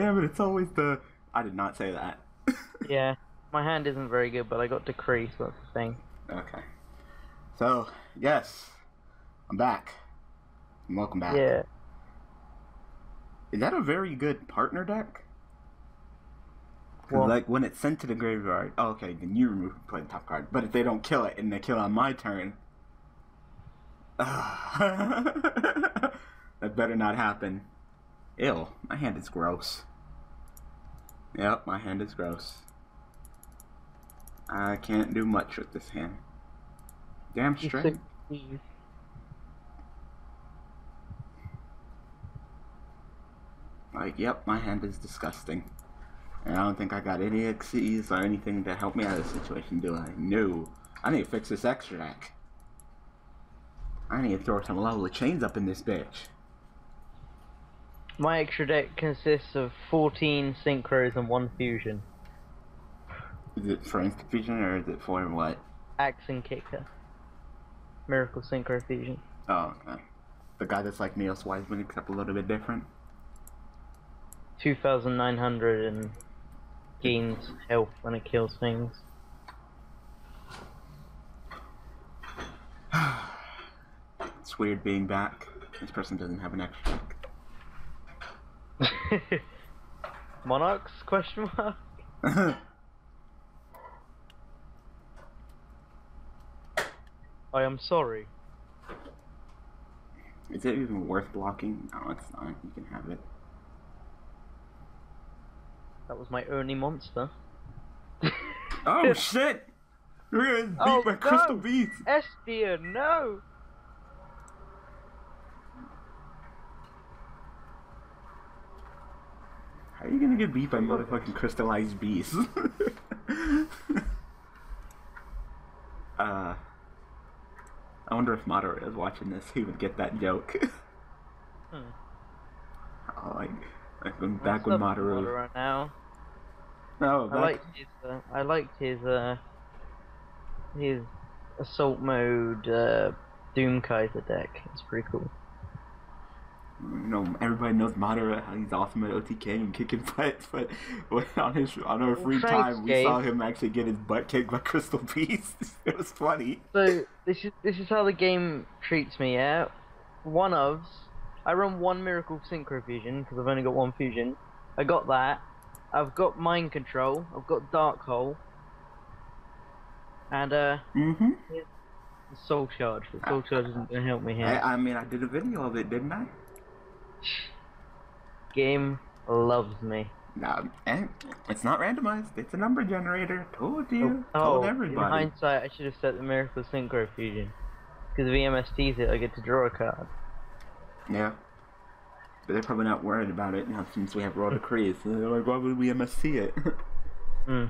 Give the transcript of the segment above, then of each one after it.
Damn it! It's always the. I did not say that. Yeah, my hand isn't very good, but I got decree, so that's the thing. Okay. So yes, I'm back. And welcome back. Yeah. Is that a very good partner deck? Well- like when it's sent to the graveyard, oh, okay, then you remove play the top card. But if they don't kill it and they kill on my turn, that better not happen. Ew, my hand is gross. Yep, my hand is gross. I can't do much with this hand. Damn straight. Like, yep, my hand is disgusting. And I don't think I got any XCs or anything to help me out of the situation, do I? No. I need to fix this extra deck. I need to throw some level chains up in this bitch. My extra deck consists of 14 synchros and one fusion. Is it for instant fusion or is it for what? Axe and kicker. Miracle synchro fusion. Oh, okay. The guy that's like Neos Wiseman except a little bit different. 2,900 and gains health when it kills things. It's weird being back. This person doesn't have an extra. Monarchs? Question mark. I am sorry. Is it even worth blocking? No, it's not. You can have it. That was my only monster. Oh shit! We're getting oh, beat Oh, by Crystal no! Beast! Estia, no! How are you gonna get beat by motherfucking crystallized beasts? uh, I wonder if Madara is watching this. He would get that joke. Hmm. oh, like, like when I'm back when Madara. Madara now. No, I liked his. Uh, I liked his. Uh, his assault mode uh, Doom Kaiser deck. It's pretty cool. You know, everybody knows Madara. How he's awesome at OTK and kicking butt. But on his on our free thanks, time, we Gabe. saw him actually get his butt kicked by Crystal Beast. it was funny. So this is this is how the game treats me. Yeah, one ofs. I run one Miracle Synchro Fusion because I've only got one fusion. I got that. I've got Mind Control. I've got Dark Hole. And uh, Mm-hmm. Soul Charge. But Soul Charge isn't gonna help me here. I, I mean, I did a video of it, didn't I? Game loves me. No, and it's not randomized. It's a number generator. Told you. Oh, Told in everybody. hindsight, I should have set the Miracle Synchro Fusion. Because if EMSTs it, I get to draw a card. Yeah. But they're probably not worried about it now since we have Royal Decrees. So they're like, why would we MSC it? Hmm.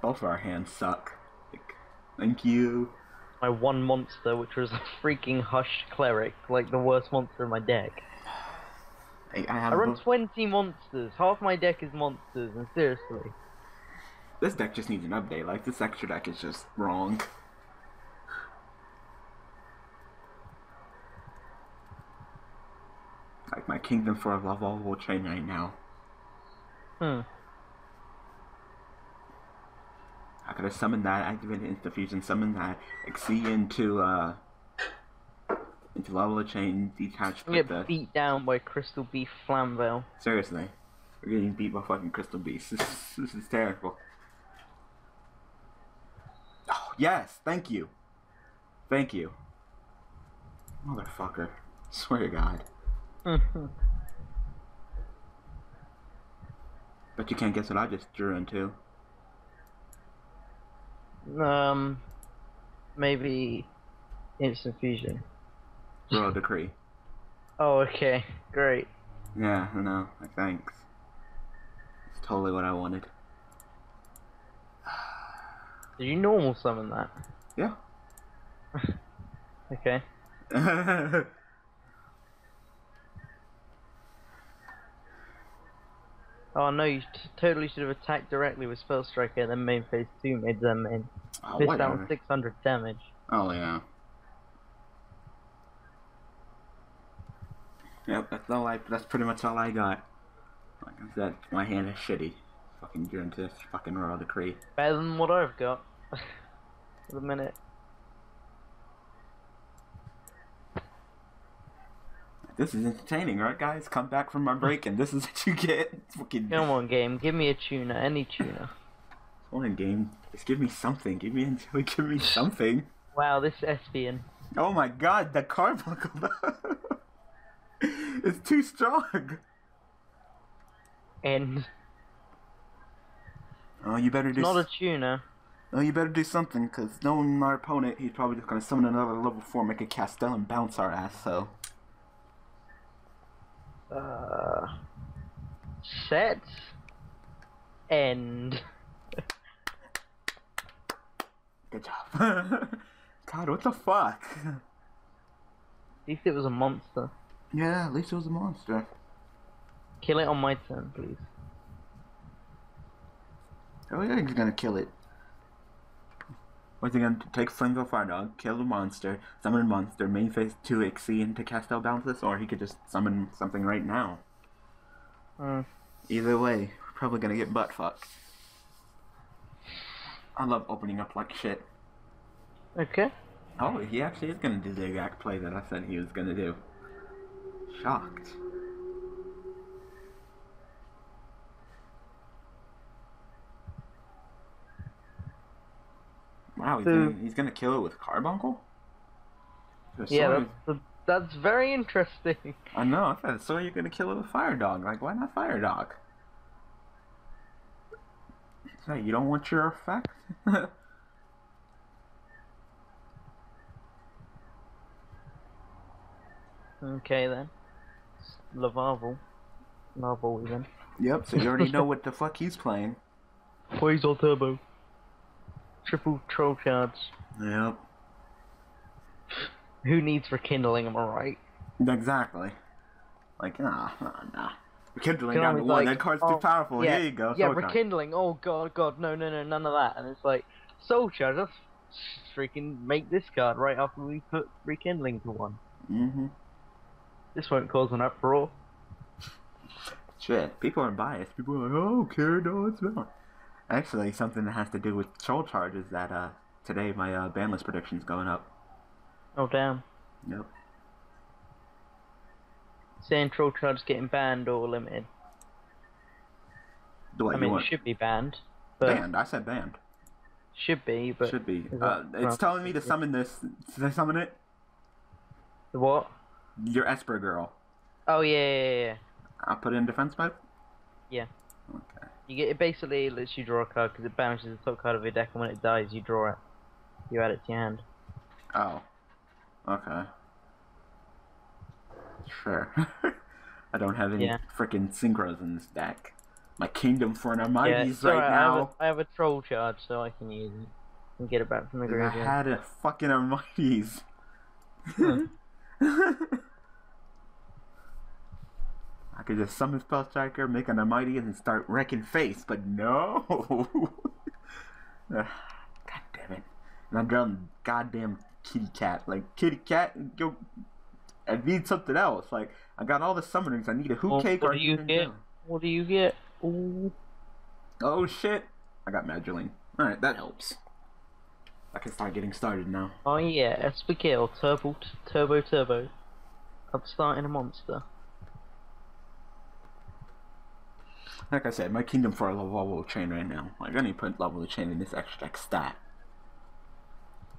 both of our hands suck. Like, thank you. My one monster, which was a freaking Hush Cleric, like the worst monster in my deck. I, I I run 20 monsters. Half my deck is monsters, and seriously. This deck just needs an update. Like, this extra deck is just wrong. Like, my Kingdom for a Love chain right now. Hmm. I could have summoned that, activated Instant Fusion, summoned that, Exceed into, uh, into Lavalval Chain, detached I with get the... beat down by Crystal Beef Flamvell. Seriously. We're getting beat by fucking Crystal Beast. This, is- this is terrible. Oh, yes, thank you. Thank you. Motherfucker. Swear to God. But you can't guess what I just drew into. Um, maybe Instant Fusion. Royal Decree. Oh, okay. Great. Yeah, I know. Thanks. It's totally what I wanted. Did you normal summon that? Yeah. Okay. Oh no, you t- totally should have attacked directly with Spell Striker and then main phase 2 made them main. Oh, This whatever. down 600 damage. Oh, yeah. Yep, that's all I. That's pretty much all I got. Like I said, my hand is shitty. Fucking due to this fucking royal decree. Better than what I've got. For the minute. This is entertaining, right, guys? Come back from my break, and this is what you get. Fucking Come on, game. Give me a tuna. Any tuna. On, game. Just give me something. Give me enjoy. Give me something. Wow, this Espion. Oh my god, the carbuncle. it's too strong. End. Oh, you better do. not a tuna. Oh, you better do something, cause knowing our opponent, he's probably just gonna summon another level four, make a Castel, and bounce our ass. So. Uh, set. End. Good job. God, what the fuck? At least it was a monster. Yeah, at least it was a monster. Kill it on my turn, please. Oh yeah, he's gonna kill it. What's he gonna take Flamvell Fire Dog, kill the monster, summon monster, main phase 2 Ixie into Castel Boundless, or he could just summon something right now. Hmm. Either way, we're probably gonna get butt fucked. I love opening up like shit. Okay. Oh, he actually is gonna do the exact play that I said he was gonna do. Shocked. Wow, he's, So- gonna, he's gonna kill it with Carbuncle? Yeah, that's, that's very interesting. I know, I thought, so you're gonna kill it with Fire Dog. Like, why not Fire Dog? So, you don't want your effect? Okay then. Lavarval. Larval even. yep, so you already know what the fuck he's playing. Quasar Turbo. Triple troll charge. Yep. Who needs rekindling, am I right? Exactly. Like, nah, nah, nah. Kindling Can down to one. like, that card's oh, too powerful. Yeah, Here you go. Yeah, Soul Charge. rekindling. Oh god, god, no, no, no, none of that. And it's like, soul charge. Let's freaking make this card right after we put rekindling to one. Mm-hmm. This won't cause an uproar. Shit, people are biased. People are like, oh, Gyarados, no. it's not. Actually, something that has to do with Soul Charge is that uh, today my uh, ban list prediction's going up. Oh damn. Yep. Saying troll charge getting banned or limited. Do what I mean, it should be banned, Banned. I said banned. should be, but Should be. Uh, it's telling me to summon this. Did I summon it? the what? Your Esper girl. Oh yeah, yeah, yeah, yeah. I'll put it in defense mode? Yeah. Okay. You get it basically lets you draw a card because it banishes the top card of your deck, and when it dies, you draw it. You add it to your hand. Oh. Okay. Sure. I don't have any Yeah. frickin' synchros in this deck. My Kingdom for an yeah, Almighty's right now. I have, a, I have a troll charge, so I can use it and get it back from the graveyard. I had a fucking. Hmm. I could just summon Spell Striker, make an Almighty, and then start wrecking face, but no! God damn it. And I'm drawing goddamn kitty cat. Like, kitty cat, go. I need something else. Like, I got all the summoners. I need a hoot Well, cake what or do you get? down. What do you get? Ooh. Oh shit! I got Magdalene. Alright, that helps. I can start getting started now. Oh yeah, Espekiel, Turbo, Turbo, Turbo. I'm starting a monster. Like I said, my Kingdom for a level chain right now. Like, I need to put level chain in this extract stat.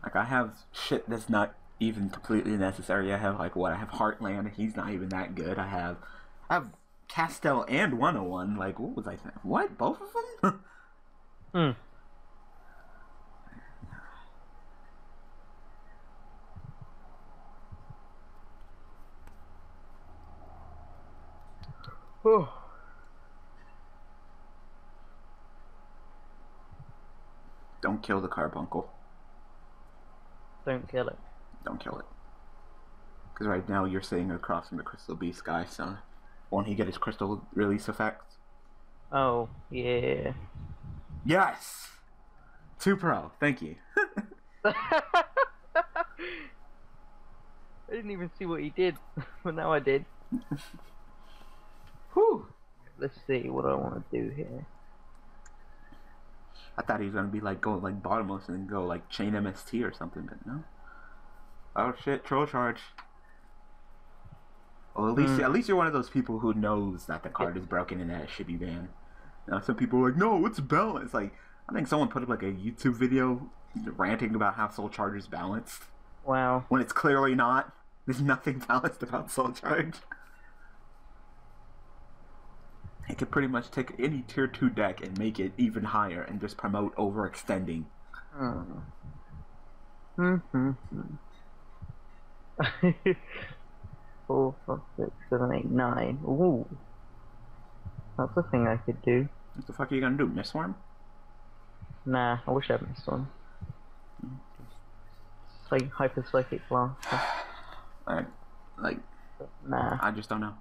Like, I have shit that's not even completely necessary. I have, like, what? I have Heartland, he's not even that good. I have. I have Castel and 101. Like, what was I saying? What? Both of them? Hmm. Oh. Don't kill the Carbuncle. Don't kill it. Don't kill it. Because right now you're sitting across from the Crystal Beast guy, so won't he get his Crystal Release effect? Oh, yeah. Yes! 2 Pro, thank you. I didn't even see what he did, but now I did. Whew. Let's see what I want to do here. I thought he was gonna be like going like bottomless and go like chain MST or something, but no. Oh shit, troll charge. Well, at least Hmm. at least you're one of those people who knows that the card is broken and that it should be banned. Now some people are like, no, it's balanced. Like I think someone put up like a YouTube video ranting about how Soul Charge is balanced Wow. when it's clearly not. There's nothing balanced about Soul Charge. It could pretty much take any tier two deck and make it even higher and just promote overextending. Hmm. Hmm. Four, five, six, seven, eight, nine. Ooh. That's a thing I could do. What the fuck are you gonna do? Miss one? Nah, I wish I had missed one. Like hyper psychic blast. I, like, Nah. I just don't know.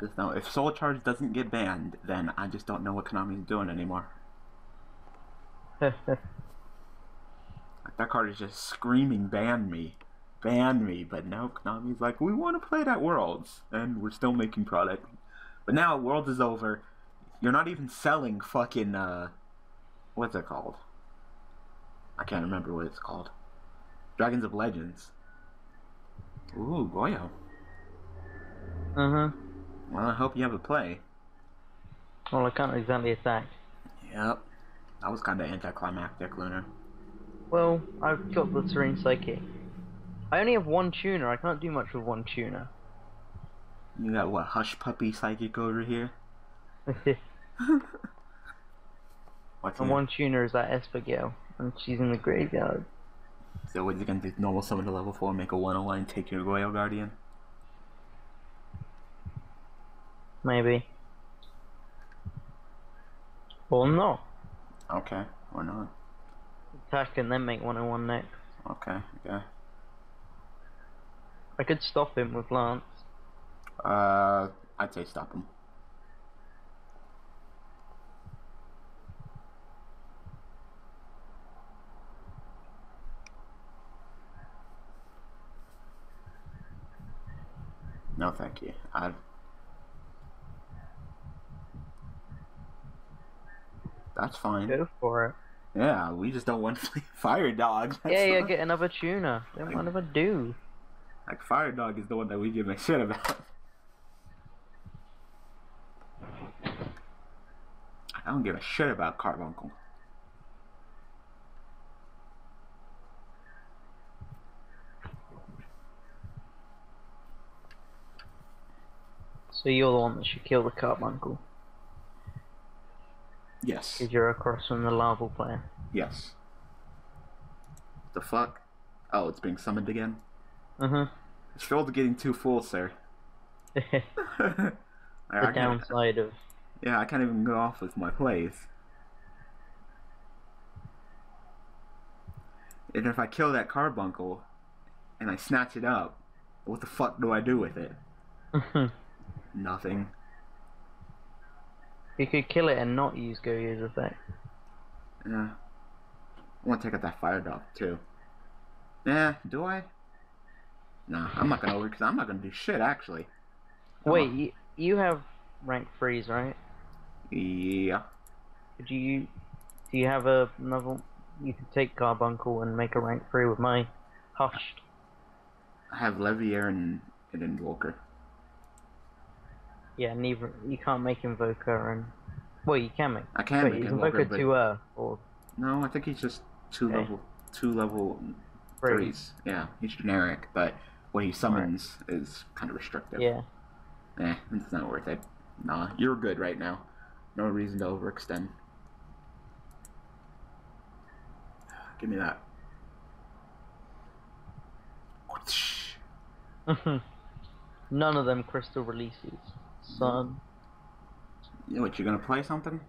I just know if Soul Charge doesn't get banned, then I just don't know what Konami's doing anymore. That card is just screaming, "Ban me, ban me!" But now Konami's like, "We want to play it at Worlds, and we're still making product." But now Worlds is over. You're not even selling fucking uh, what's it called? I can't remember what it's called. Dragons of Legends. Ooh, Goyo. uh huh. Well, I hope you have a play. Well, I can't exactly attack. Yep. That was kind of anticlimactic, Lunar. Well, I've got the Serene Psychic. I only have one tuner. I can't do much with one tuner. You got what, Hush Puppy Psychic over here? and What's that? one tuner is that Esper and she's in the graveyard. So what, you gonna do normal summon to level 4, make a 101, take your Goyo Guardian? Maybe. Or no. Okay, or not. Attack and then make 101 next. Okay, okay. I could stop him with Lance. Uh, I'd say stop him. No, thank you. I. That's fine. Go for it. Yeah, we just don't want to Fire dogs. That's yeah, yeah, all. get another tuner. Then what do I do? Like Fire Dog is the one that we give a shit about. I don't give a shit about Carbuncle. So you're the one that should kill the carbuncle. Yes. Because you're across from the larval player. Yes. The fuck? Oh, it's being summoned again? Uh This field's getting too full, sir. huh. I, the downside of. yeah, I can't even go off with my plays. And if I kill that carbuncle and I snatch it up, what the fuck do I do with it? Nothing. you could kill it and not use Goyo's effect. Yeah. I want to take out that fire dog too. Yeah, do I? Nah, I'm not gonna over because I'm not gonna do shit actually. Come Wait, on. you, you have rank freeze, right? Yeah. Could you do you have a another? You could take Carbuncle and make a rank three with my hushed. I have Leviair and, and Invoker. Yeah, neither you can't make Invoker and well, you can make. I can Wait, make Invoker, Invoker but two uh or no, I think he's just two Okay. level two level three? threes. Yeah, he's generic, but what he summons is kind of restrictive. Yeah. Eh, it's not worth it. Nah, you're good right now. No reason to overextend. Give me that. None of them crystal releases. Son. You know what, you gonna play something?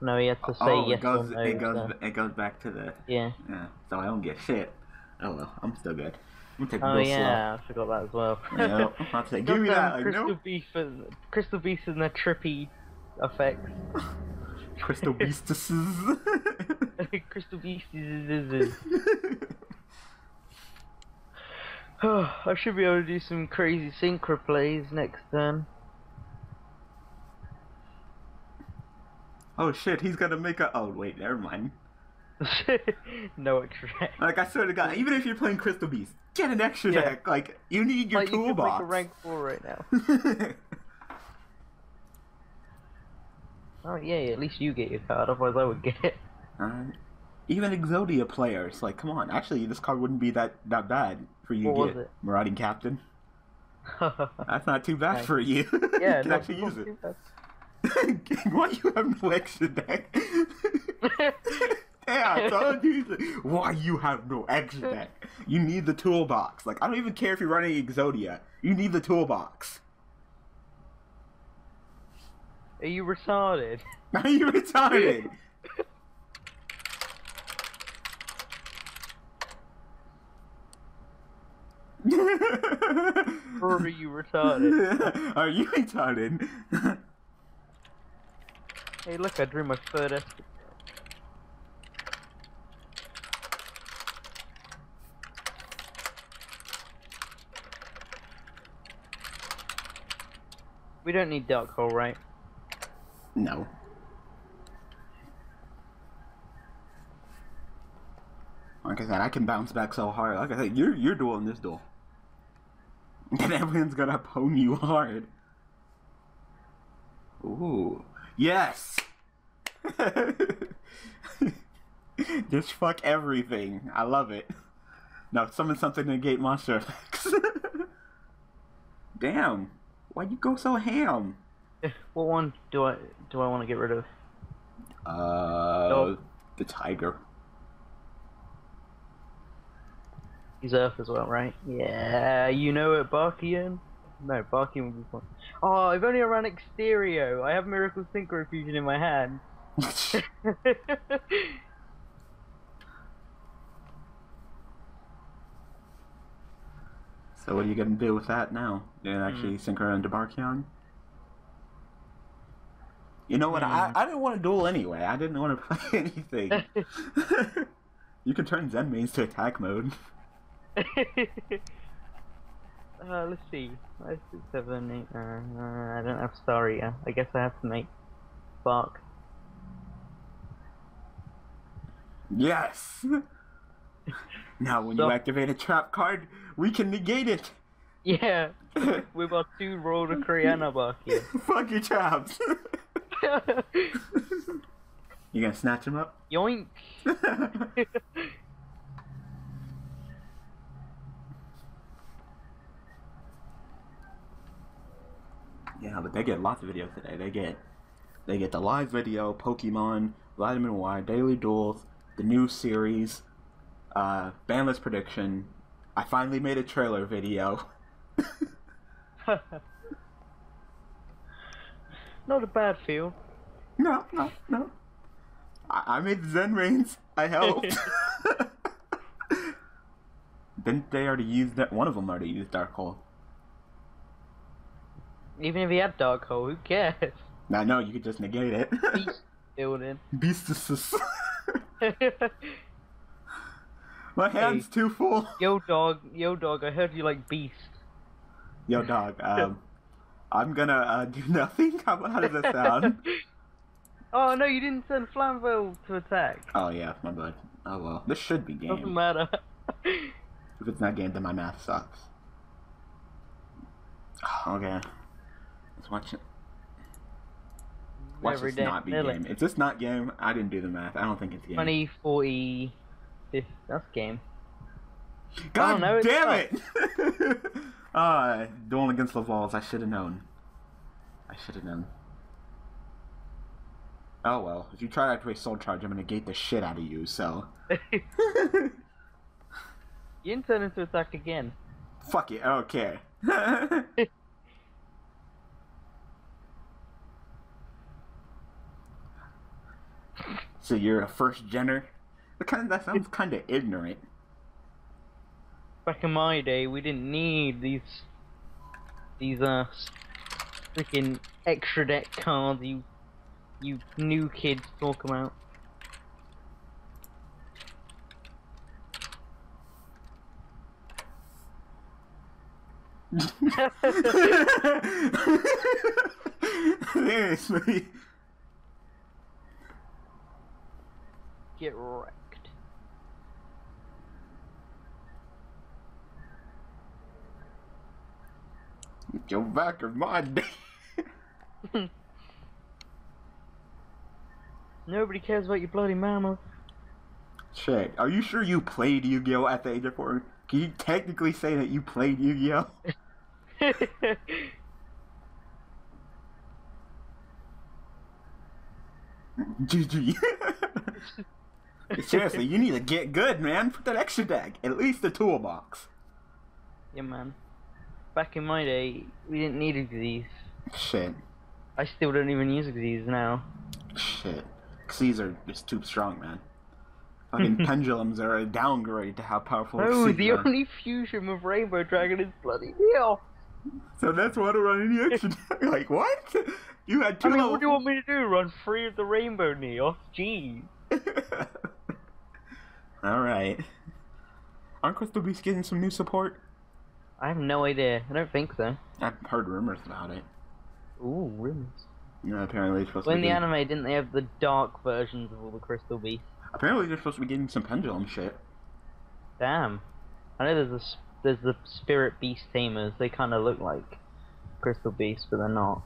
No, you have to say oh, yes it goes, or no. it goes, so- it goes back to the, Yeah. yeah. So I don't get shit. Oh well, I'm still good. I'm take Oh yeah, I forgot that as well. Yeah, I'll say, give me that. Crystal no, Beast and Crystal Beast and their trippy effects. Crystal Beastuses. I should be able to do some crazy synchro plays next turn. Oh shit, he's gonna make a. Oh wait, never mind. No extra. Like I swear to God, even if you're playing Crystal Beast, get an extra Yeah. deck. Like you need your Like you could make toolbox. a rank four right now. Oh yeah, at least you get your card. Otherwise, I would get it. Even Exodia players, like, come on. Actually, this card wouldn't be that that bad for you What to was get. it? Marauding Captain. That's not too bad Nice. for you. yeah, you can not- actually use it. Why you have no extra deck? Yeah, I told you. Why you have no extra deck? You need the toolbox. Like I don't even care if you're running Exodia. You need the toolbox. Are you retarded? Are you retarded? Or are you retarded? Are you retarded? Hey, look, I drew my third S. We don't need Dark Hole, right? no. Like I said, I can bounce back so hard. Like I said, you're you're dueling this duel. And everyone's gonna pwn you hard. Ooh. Yes! Just fuck everything. I love it. Now summon something to negate monster effects. Damn. Why'd you go so ham? what one do I do I want to get rid of? Uh, the tiger. He's Earth as well, right? Yeah, you know it, Barkion? No, Barkion would be fun. Oh, if only I ran Exterio. I have Miracle Synchro Fusion in my hand. so what are you gonna do with that now? You're gonna actually sink her into Barkion? You know what? I, I didn't want to duel anyway. I didn't want to play anything. you can turn Zenmaines to attack mode. uh, let's see. Five, six, seven, eight. Uh, uh, I don't have Staria. I guess I have to make Spark. Yes. Now when So- you activate a trap card, we can negate it. Yeah, with got two Roll to Kriana Barkion. Fuck your traps. you gonna snatch him up? Yoink! Yeah, but they get lots of videos today. They get they get the live video, Pokemon, Vitamin Y, Daily Duels, the new series, uh, Banlist Prediction. I finally made a trailer video. Not a bad feel. No, no, no. I, I made the Zen Reigns. I helped. Didn't they already use that? One of them already used Dark Hole. Even if he had Dark Hole, who cares? I know you could just negate it. Beast building. Beastus. My hand's too full. Yo dog, yo dog, I heard you like Beast. Yo, dog. Um, I'm gonna uh, do nothing. How, how does that sound? oh no, you didn't send Flamvell to attack. oh yeah, my bad. Oh well, this should be game. Doesn't matter. If it's not game, then my math sucks. Okay, let's watch it. Watch Every this day. not be game. If this not game, I didn't do the math. I don't think it's game. 20, 40, 50, that's game. God no, it's damn it! Ah, duel against Laval's. I should have known. I should have known. Oh well, if you try to activate Soul Charge, I'm gonna gate the shit out of you. So. you didn't turn into attack again. Fuck it, I don't care. so you're a first genner? That kind of, that sounds kind of ignorant. Back in my day, we didn't need these, these uh, freaking extra deck cards you, you new kids talk about. Seriously. Get wrecked. Go back in my day. Nobody cares about your bloody mama. Shit, are you sure you played Yu-Gi-Oh at the age of four? Can you technically say that you played Yu-Gi-Oh? GG. Seriously, you need to get good, man. Put that extra deck. At least the toolbox. yeah, man. Back in my day, we didn't need Xyz. Shit. I still don't even use Xyz now. Shit. Xyz are just too strong, man. Fucking pendulums are a downgrade to how powerful oh, Xyz the are. only fusion of Rainbow Dragon is bloody Neo. So that's why I don't run any extra deck. Like, what? You had two I mean, level what do you want me to do? Run free of the Rainbow Neos? Jeez. Alright. Aren't Crystal Beast getting some new support? I have no idea. I don't think so. I've heard rumors about it. Ooh, rumors. Know, apparently they're supposed Well, to in the anime, didn't they have the dark versions of all the Crystal Beasts? apparently they're supposed to be getting some pendulum shit. Damn. I know there's a there's the Spirit Beast Tamers. They kind of look like Crystal Beasts, but they're not.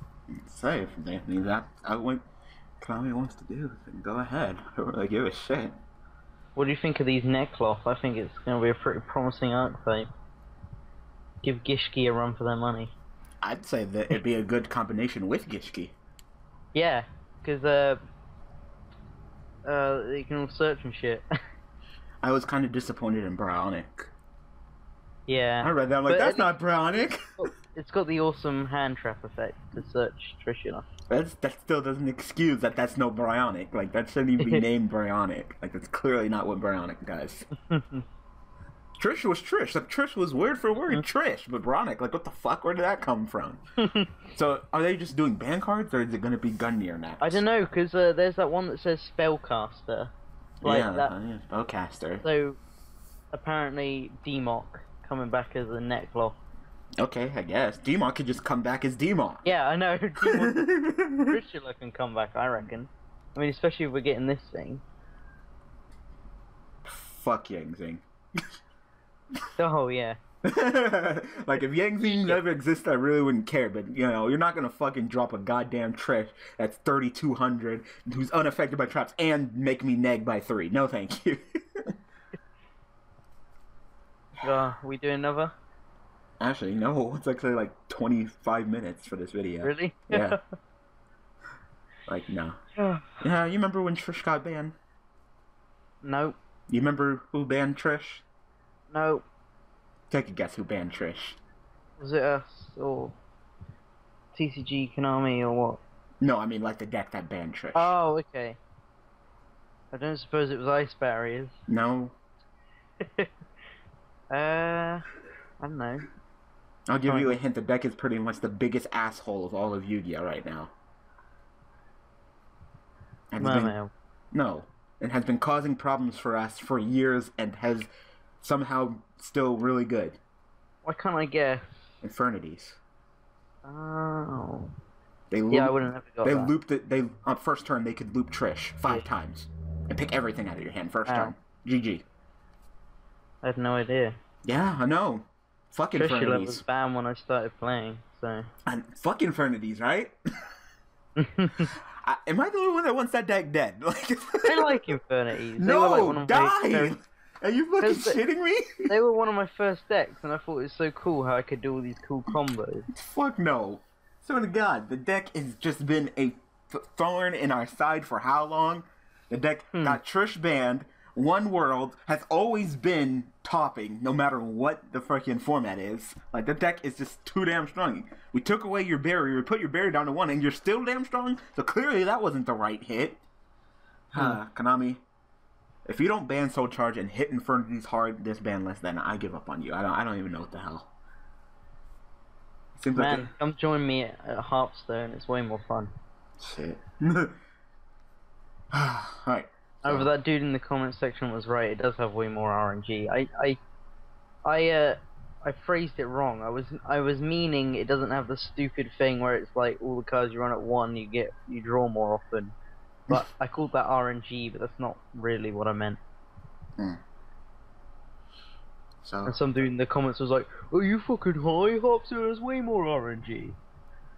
Say if they need that I what Konami wants to do, go ahead. I don't really give a shit. What do you think of these Nekroz? I think it's going to be a pretty promising archetype. Give Gishki a run for their money. I'd say that it'd be a good combination with Gishki. Yeah, because uh, uh, they can all search and shit. I was kind of disappointed in Brionac. I read that, I'm like, But that's at not Brionac. it's got the awesome hand trap effect to search Trishula. That's, that still doesn't excuse that that's no Brionac. Like, that shouldn't even be named Brionac. Like, that's clearly not what Brionac does. Trish was Trish. Like, Trish was word for word Trish, but Brionac, like, what the fuck? Where did that come from? so, are they just doing band cards, or is it going to be Gungnir next? I don't know, because uh, there's that one that says Spellcaster. Like yeah, that. uh, yeah, spellcaster. So, apparently, Demok coming back as a Nekroz. Okay, I guess. Demon could just come back as Demon. Yeah, I know. Trishula can come back, I reckon. I mean, especially if we're getting this thing. Fuck Yang Zing. Oh, yeah. like if Yang Zing never existed, I really wouldn't care. But you know, you're not gonna fucking drop a goddamn Trish that's 3200 who's unaffected by traps and make me neg by three. No, thank you. Uh, we do another? Actually, no. It's actually like 25 minutes for this video. Really? Yeah. Like no. Yeah, you remember when Trish got banned? no, You remember who banned Trish? No. Take a guess who banned Trish. Was it us or TCG Konami or what? No, I mean like the deck that banned Trish. Oh, okay. I don't suppose it was ice barriers. no, Uh, I don't know. I'll give you a hint. The deck is pretty much the biggest asshole of all of Yu-Gi-Oh right now. Been- no, it has been causing problems for us for years and has somehow still really good. Why can't I guess? Infernities. Oh. They loop, Yeah, I wouldn't have They that. looped it. They on first turn they could loop Trish five Yeah. times and pick everything out of your hand first Wow. turn. GG. I had no idea. Yeah, I know. Fuck was Infernities. banned when I started playing, so. And fuck Infernities, right? I, am I the only one that wants that deck dead? Like, I like Infernities. They were like one no, my die! Are you fucking shitting me? They were one of my first decks, and I thought it was so cool how I could do all these cool combos. Fuck no. Swear to God, the deck has just been a thorn in our side for how long? The deck Hmm. got Trish banned. One World has always been topping, no matter what the freaking format is. Like the deck is just too damn strong. We took away your barrier, we put your barrier down to one, and you're still damn strong. So clearly that wasn't the right hit. Huh, Konami. If you don't ban Soul Charge and hit Infernities hard this ban list, then I give up on you. I don't. I don't even know what the hell. Seems like Man, come join me at, at Hearthstone. It's way more fun. Shit. Alright. However, that dude in the comment section was right. It does have way more RNG. I, I, I, uh, I phrased it wrong. I was I was meaning it doesn't have the stupid thing where it's like all the cards you run at one you get you draw more often. But I called that RNG, but that's not really what I meant. Hmm. So And some dude in the comments was like, "Oh, you fucking high, Hops? There's way more RNG."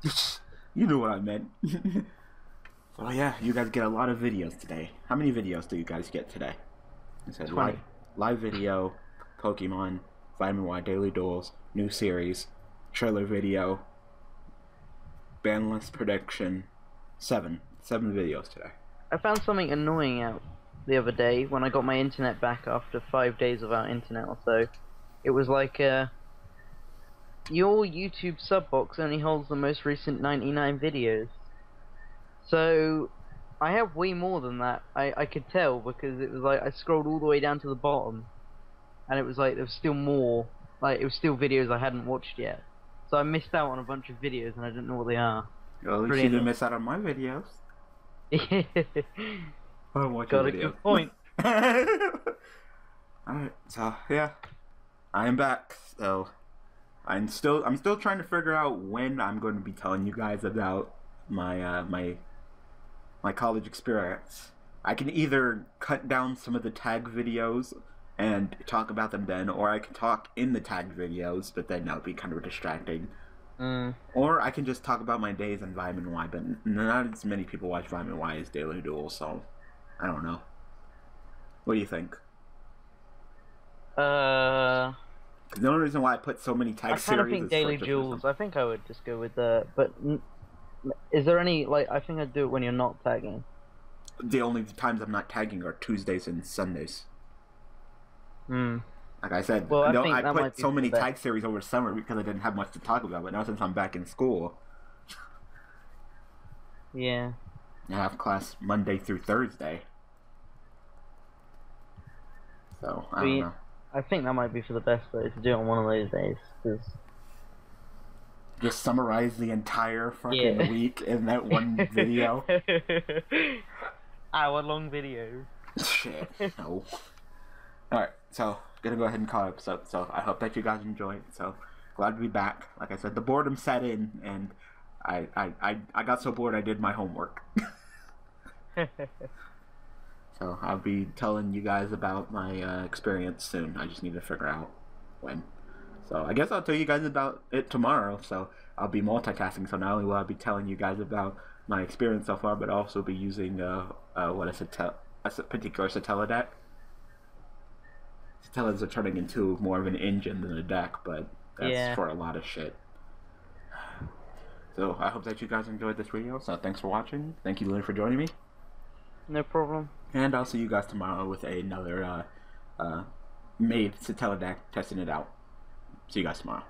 you know what I meant. so yeah, you guys get a lot of videos today. How many videos do you guys get today? It says 20. live, live video, Pokemon, Vitamin Y Daily Duels, new series, trailer video, banlist prediction, seven, seven videos today. I found something annoying out the other day when I got my internet back after five days without internet or so. It was like, uh, your YouTube sub box only holds the most recent 99 videos. So, I have way more than that. I, I could tell because it was like I scrolled all the way down to the bottom, and it was like there was still more. Like it was still videos I hadn't watched yet. So I missed out on a bunch of videos and I didn't know what they are. Well, at least you didn't miss out on my videos. I don't watch Got a good point. Alright, so yeah. I am back, so I'm still I'm still trying to figure out when I'm going to be telling you guys about my uh my my college experience. I can either cut down some of the tag videos and talk about them then, or I can talk in the tag videos, but then that would be kind of distracting. Mm. Or I can just talk about my days in Vitamin Y, but not as many people watch Vitamin Y as Daily Duel, so I don't know. What do you think? Uh, the only reason why I put so many tag I kind series of think is Daily Duels. I think I would just go with the. But is there any like? I think I'd do it when you're not tagging. The only times I'm not tagging are Tuesdays and Sundays. Hmm. Like I said, Well, I no, I put so many tag series over summer because I didn't have much to talk about. But now since I'm back in school, Yeah. I have class Monday through Thursday. So I don't We- know. I think that might be for the best though to do it on one of those days. 'cause- Just summarize the entire fucking Yeah. week in that one video. Hour long video. Shit. No. Alright, so gonna go ahead and call it episode. So I hope that you guys enjoyed. So glad to be back. Like I said, the boredom set in and I I, I, I got so bored I did my homework. so I'll be telling you guys about my uh, experience soon. I just need to figure out when. So I guess I'll tell you guys about it tomorrow. So I'll be multitasking. So not only will I be telling you guys about my experience so far, but I'll also be using uh, uh what is it? a particular Satella deck. Satellas are turning into more of an engine than a deck, but that's Yeah. for a lot of shit. So I hope that you guys enjoyed this video. So thanks for watching. Thank you, Lynn, for joining me. no problem. And I'll see you guys tomorrow with another uh, uh, made Satella deck testing it out. See you guys tomorrow.